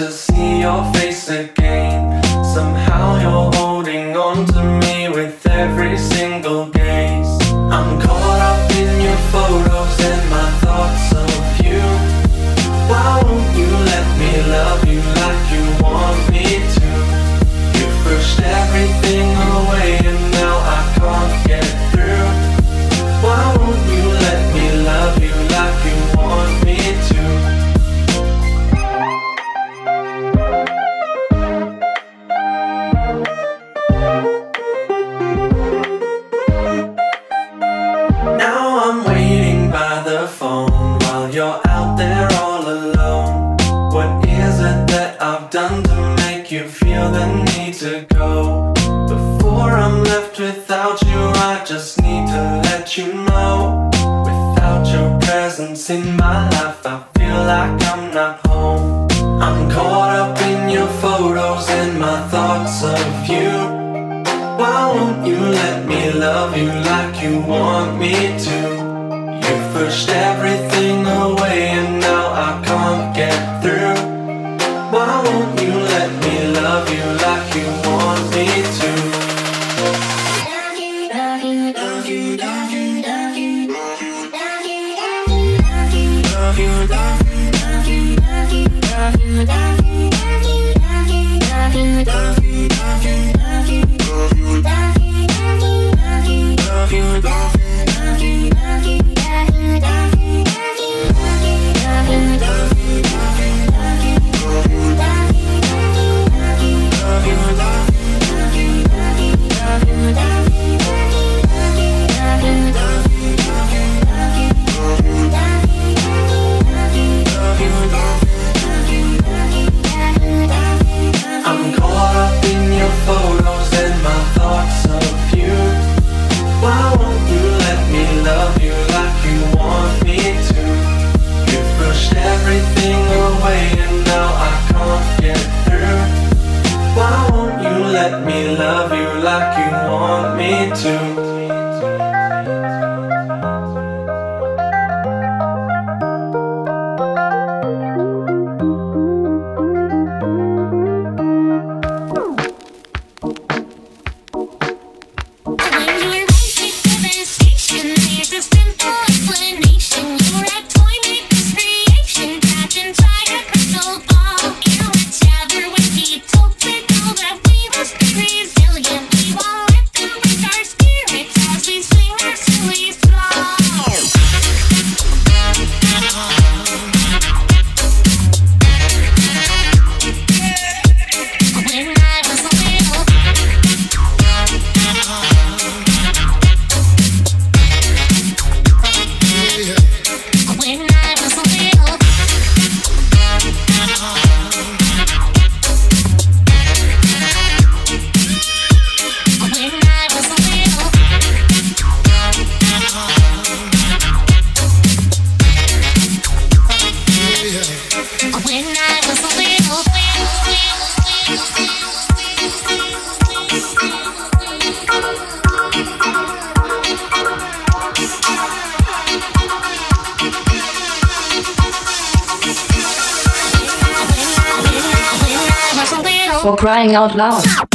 Just you know. Without your presence in my life I feel like I'm not home. I'm caught up in your photos and my thoughts of you. Why won't you let me love you like you want me to? You pushed everything away and now I can't get through. Why won't you for crying out loud.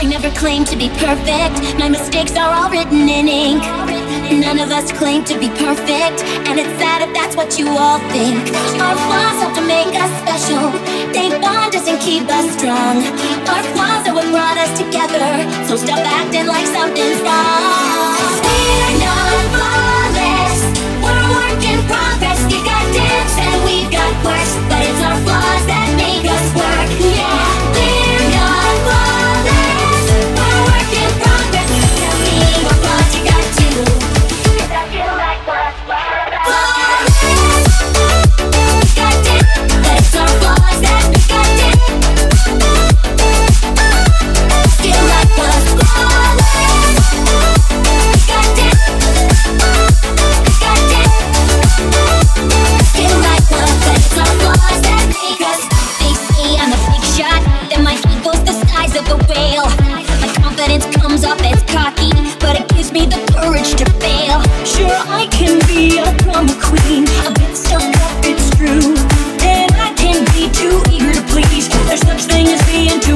I never claim to be perfect. My mistakes are all written in ink. None of us claim to be perfect, and it's sad if that's what you all think. Our flaws have to make us special. They bond us and keep us strong. Our flaws are what brought us together. So stop acting like something's wrong. We're not flawless. We're work in progress. We got dips and we got worse.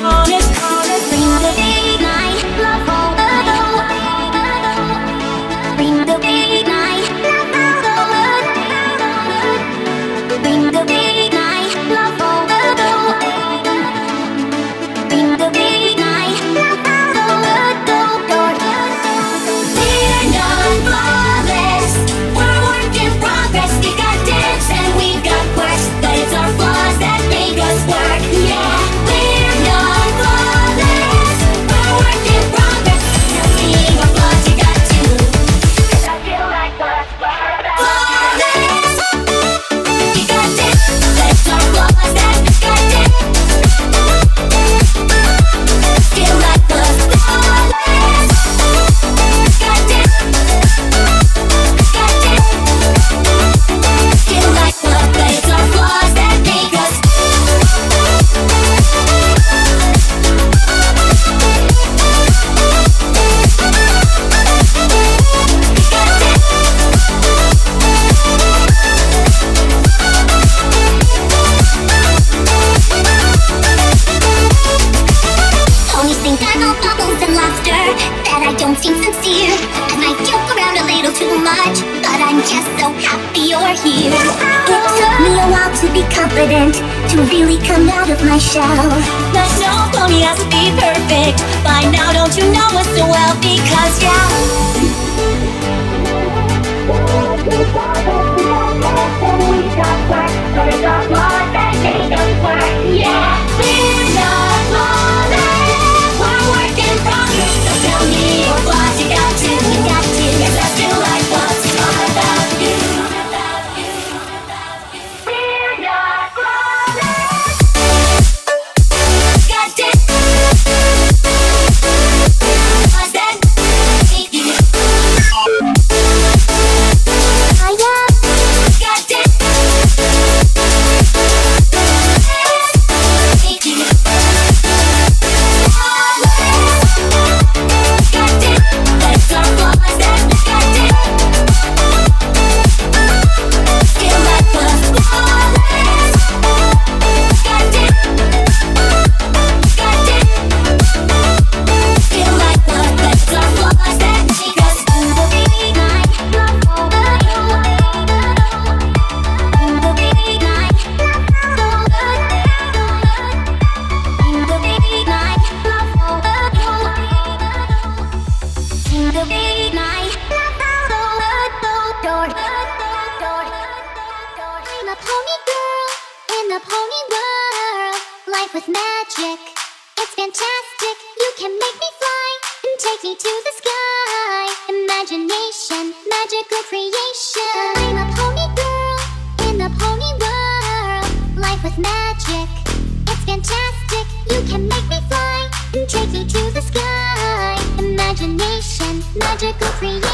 honest. some laughter that I don't seem sincere. I might joke around a little too much, but I'm just so happy you're here. It took me a while to be confident, to really come out of my shell. There's no pony has to be perfect. By now, don't you know us so well? Because yeah. We got work, but it got more than they don't work. Yeah. magic. It's fantastic. You can make me fly and take me to the sky. Imagination, magical creation.